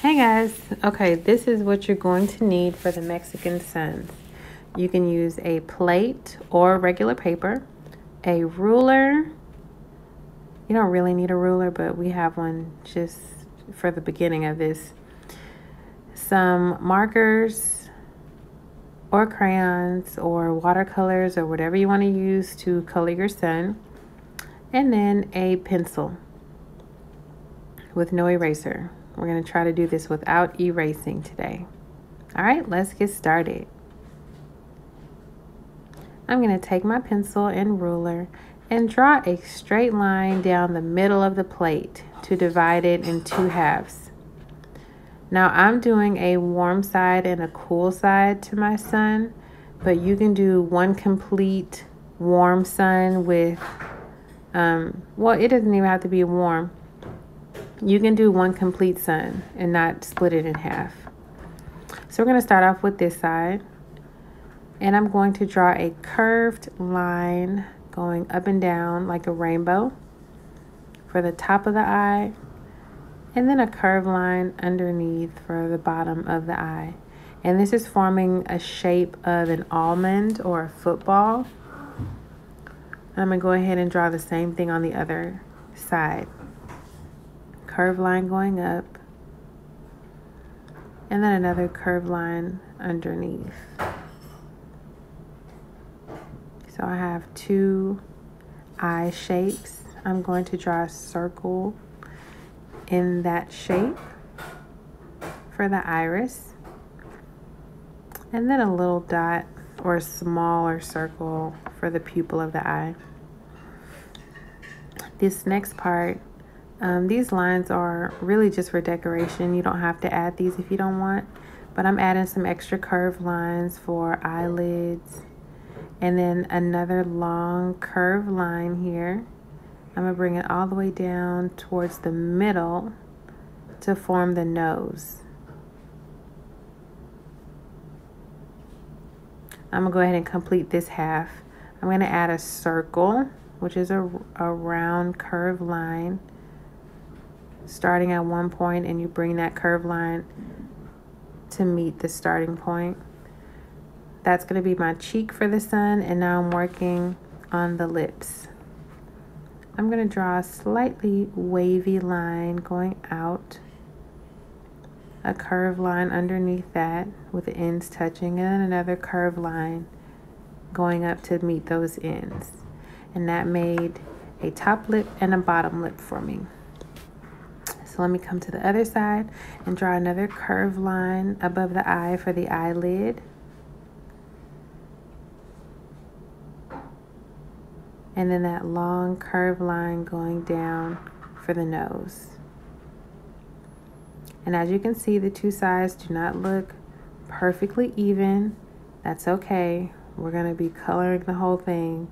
Hey guys, okay, this is what you're going to need for the Mexican suns. You can use a plate or regular paper, a ruler. You don't really need a ruler, but we have one just for the beginning of this. Some markers or crayons or watercolors or whatever you want to use to color your sun, and then a pencil with no eraser. We're going to try to do this without erasing today. All right, let's get started. I'm going to take my pencil and ruler and draw a straight line down the middle of the plate to divide it in two halves. Now I'm doing a warm side and a cool side to my sun, but you can do one complete warm sun with, um, well, it doesn't even have to be warm you can do one complete sun and not split it in half. So we're going to start off with this side. And I'm going to draw a curved line going up and down like a rainbow for the top of the eye. And then a curved line underneath for the bottom of the eye. And this is forming a shape of an almond or a football. I'm going to go ahead and draw the same thing on the other side curved line going up, and then another curved line underneath. So I have two eye shapes. I'm going to draw a circle in that shape for the iris. And then a little dot or a smaller circle for the pupil of the eye. This next part um, these lines are really just for decoration. You don't have to add these if you don't want. But I'm adding some extra curved lines for eyelids. And then another long curved line here. I'm going to bring it all the way down towards the middle to form the nose. I'm going to go ahead and complete this half. I'm going to add a circle, which is a, a round curved line starting at one point and you bring that curved line to meet the starting point. That's going to be my cheek for the sun and now I'm working on the lips. I'm going to draw a slightly wavy line going out, a curved line underneath that with the ends touching and another curved line going up to meet those ends. And that made a top lip and a bottom lip for me. So let me come to the other side and draw another curved line above the eye for the eyelid. And then that long curved line going down for the nose. And as you can see, the two sides do not look perfectly even. That's okay. We're going to be coloring the whole thing.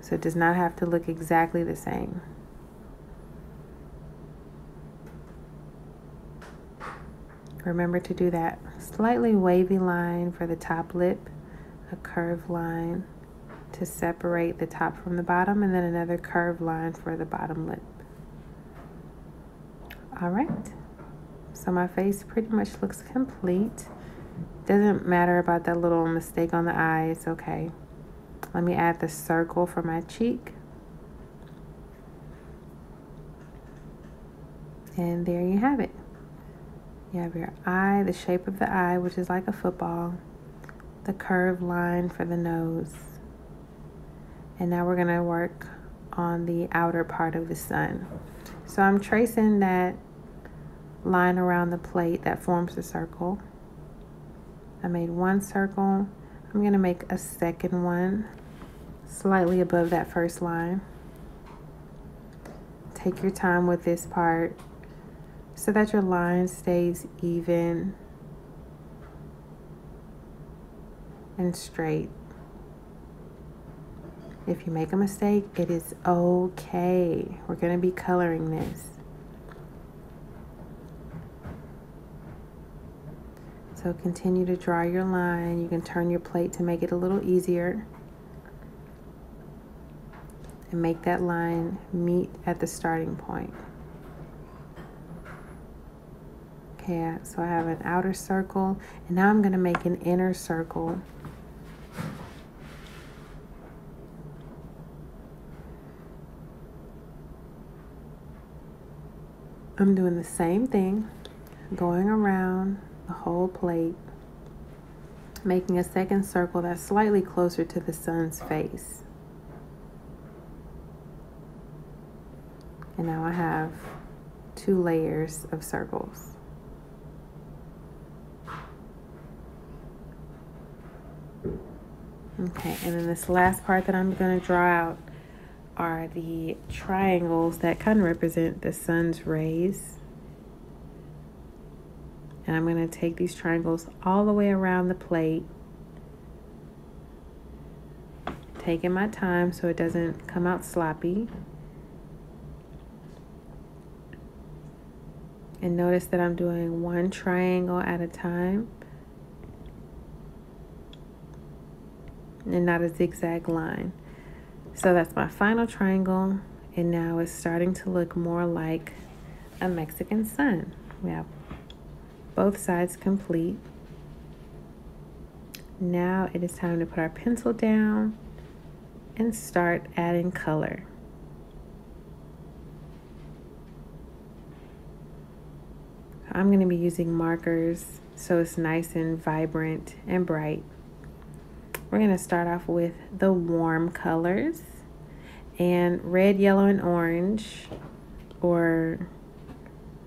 So it does not have to look exactly the same. Remember to do that slightly wavy line for the top lip, a curved line to separate the top from the bottom, and then another curved line for the bottom lip. All right, so my face pretty much looks complete. Doesn't matter about that little mistake on the eye, it's okay. Let me add the circle for my cheek. And there you have it. You have your eye, the shape of the eye, which is like a football, the curved line for the nose. And now we're going to work on the outer part of the sun. So I'm tracing that line around the plate that forms the circle. I made one circle. I'm going to make a second one slightly above that first line. Take your time with this part so that your line stays even and straight. If you make a mistake, it is okay. We're going to be coloring this. So continue to draw your line. You can turn your plate to make it a little easier. And make that line meet at the starting point. Okay, so I have an outer circle, and now I'm going to make an inner circle. I'm doing the same thing, going around the whole plate, making a second circle that's slightly closer to the sun's face. And now I have two layers of circles. Okay, and then this last part that I'm going to draw out are the triangles that kind of represent the sun's rays. And I'm going to take these triangles all the way around the plate, taking my time so it doesn't come out sloppy. And notice that I'm doing one triangle at a time and not a zigzag line. So that's my final triangle. And now it's starting to look more like a Mexican sun. We have both sides complete. Now it is time to put our pencil down and start adding color. I'm going to be using markers so it's nice and vibrant and bright. We're going to start off with the warm colors and red, yellow, and orange, or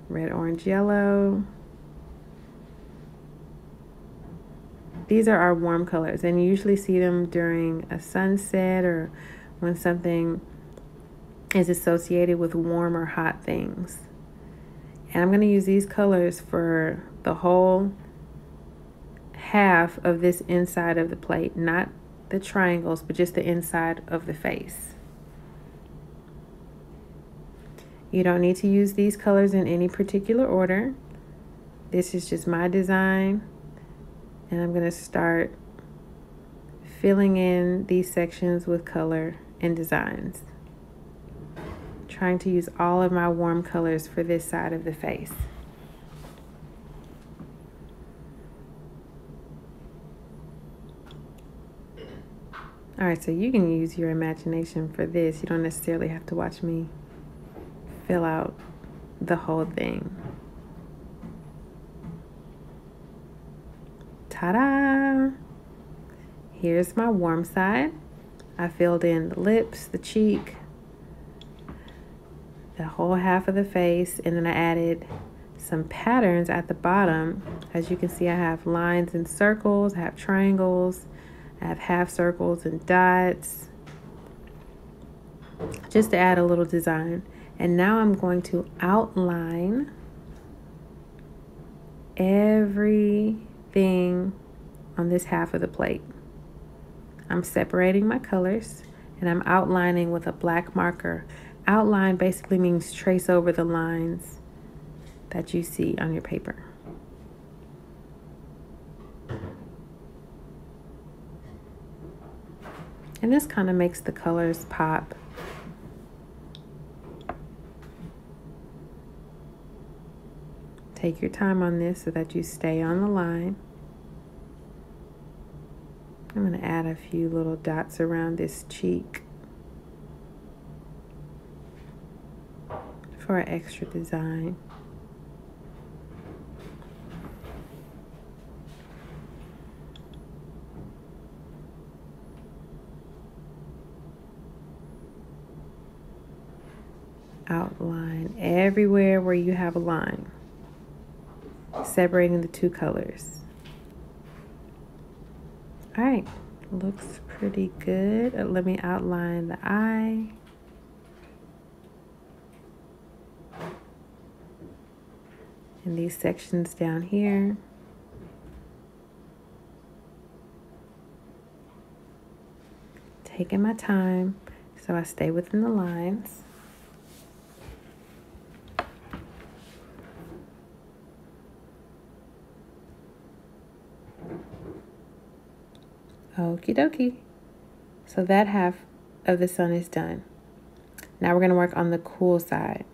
red, orange, yellow. These are our warm colors, and you usually see them during a sunset or when something is associated with warm or hot things. And I'm going to use these colors for the whole half of this inside of the plate, not the triangles, but just the inside of the face. You don't need to use these colors in any particular order. This is just my design. And I'm going to start filling in these sections with color and designs. Trying to use all of my warm colors for this side of the face. All right, so you can use your imagination for this. You don't necessarily have to watch me fill out the whole thing. Ta-da! Here's my warm side. I filled in the lips, the cheek, the whole half of the face, and then I added some patterns at the bottom. As you can see, I have lines and circles, I have triangles, I have half circles and dots just to add a little design. And now I'm going to outline everything on this half of the plate. I'm separating my colors and I'm outlining with a black marker. Outline basically means trace over the lines that you see on your paper. And this kind of makes the colors pop. Take your time on this so that you stay on the line. I'm going to add a few little dots around this cheek for an extra design. outline everywhere where you have a line, separating the two colors. All right, looks pretty good. Uh, let me outline the eye. And these sections down here. Taking my time so I stay within the lines. Okie dokie. So that half of the sun is done. Now we're going to work on the cool side.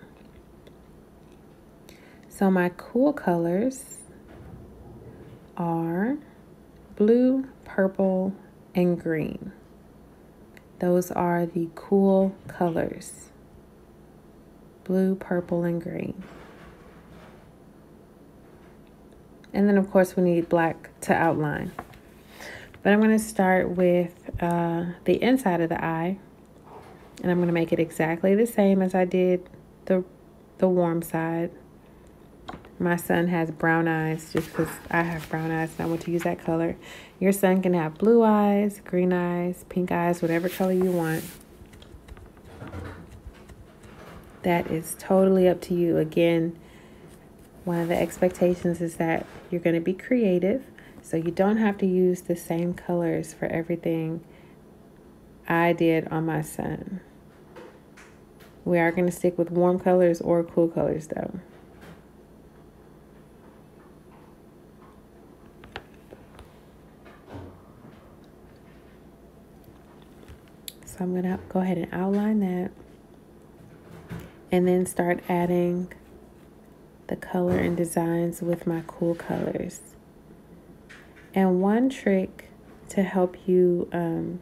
So my cool colors are blue, purple, and green. Those are the cool colors. Blue, purple, and green. And then of course we need black to outline. But I'm going to start with uh, the inside of the eye. And I'm going to make it exactly the same as I did the, the warm side. My sun has brown eyes just because I have brown eyes and I want to use that color. Your sun can have blue eyes, green eyes, pink eyes, whatever color you want. That is totally up to you. Again, one of the expectations is that you're going to be creative. So you don't have to use the same colors for everything I did on my sun. We are going to stick with warm colors or cool colors though. So I'm going to go ahead and outline that and then start adding the color and designs with my cool colors. And one trick to help you um,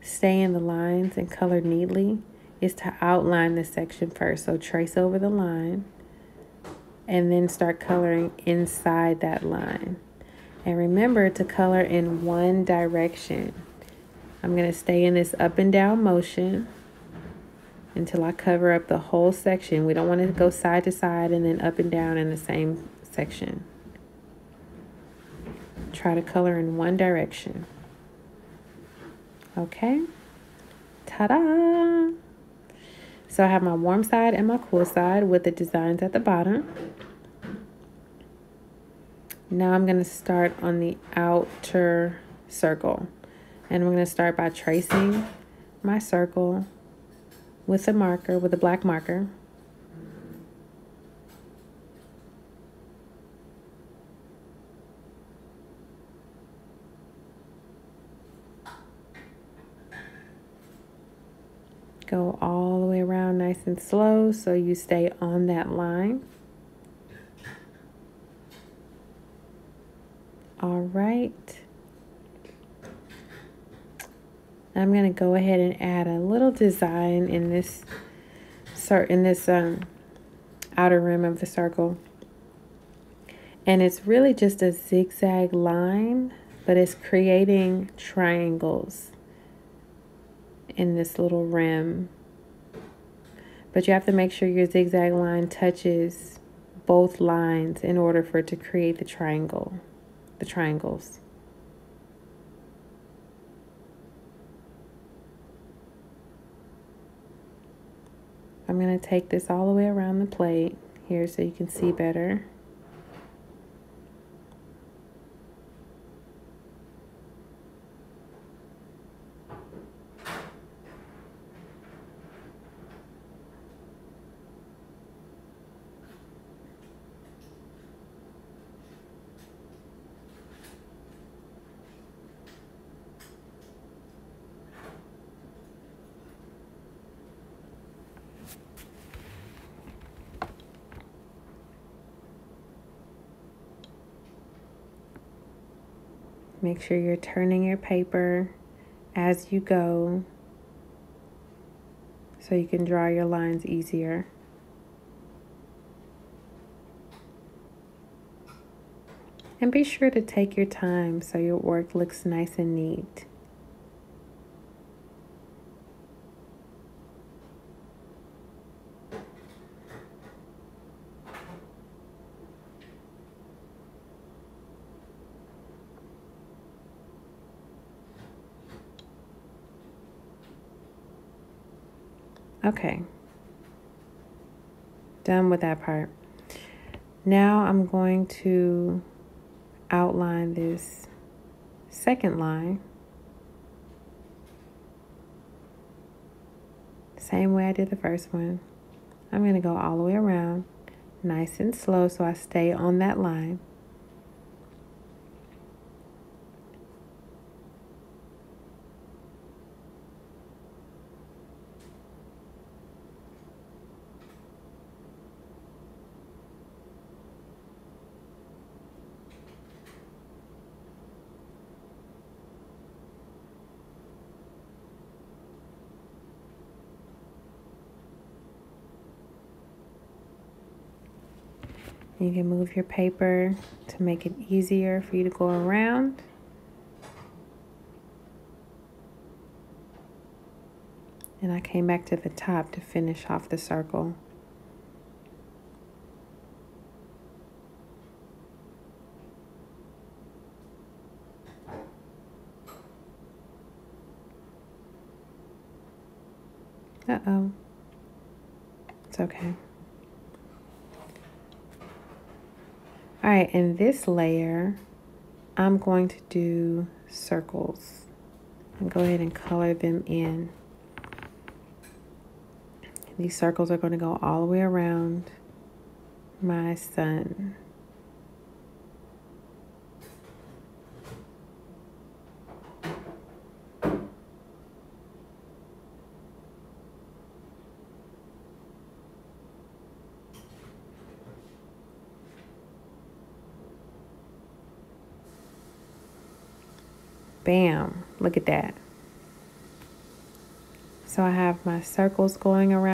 stay in the lines and color neatly is to outline the section first. So trace over the line and then start coloring inside that line. And remember to color in one direction. I'm going to stay in this up and down motion until I cover up the whole section. We don't want to go side to side and then up and down in the same section. Try to color in one direction. Okay. Ta-da! So I have my warm side and my cool side with the designs at the bottom. Now I'm going to start on the outer circle. And I'm going to start by tracing my circle with a marker, with a black marker. Go all the way around nice and slow so you stay on that line. All right. I'm going to go ahead and add a little design in this in this um, outer rim of the circle. And it's really just a zigzag line, but it's creating triangles in this little rim. But you have to make sure your zigzag line touches both lines in order for it to create the triangle, the triangles. I'm going to take this all the way around the plate here so you can see better. Make sure you're turning your paper as you go so you can draw your lines easier. And be sure to take your time so your work looks nice and neat. Okay. Done with that part. Now I'm going to outline this second line. Same way I did the first one. I'm going to go all the way around nice and slow so I stay on that line. You can move your paper to make it easier for you to go around. And I came back to the top to finish off the circle. Uh-oh. It's okay. All right, in this layer, I'm going to do circles. And go ahead and color them in. These circles are going to go all the way around my sun. Bam. Look at that. So I have my circles going around.